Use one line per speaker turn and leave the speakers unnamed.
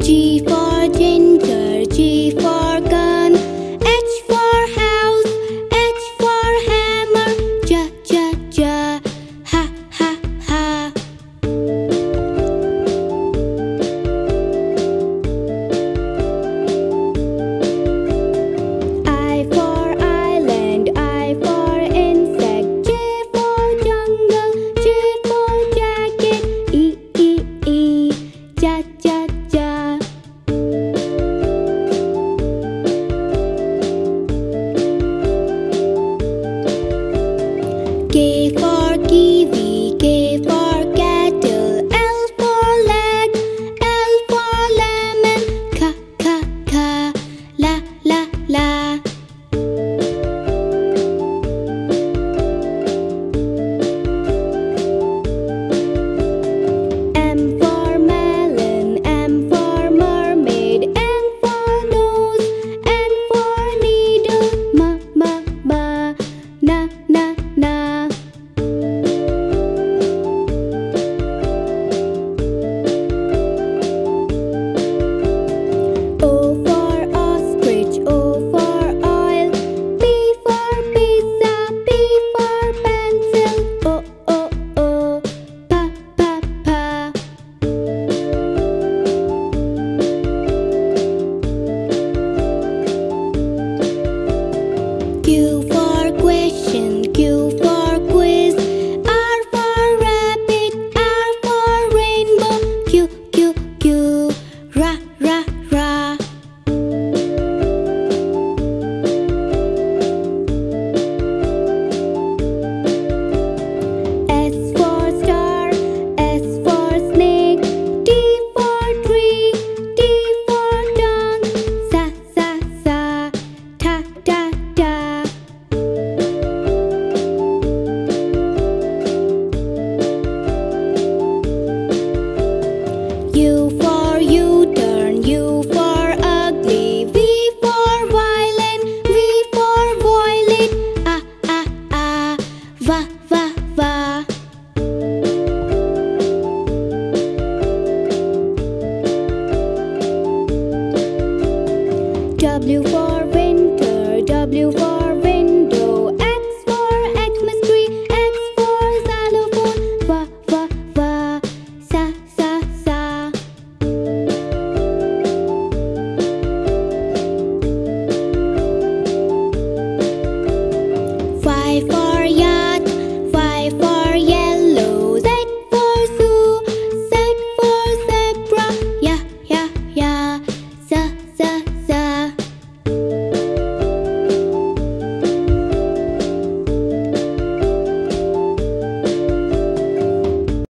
deep You. W for winter, W for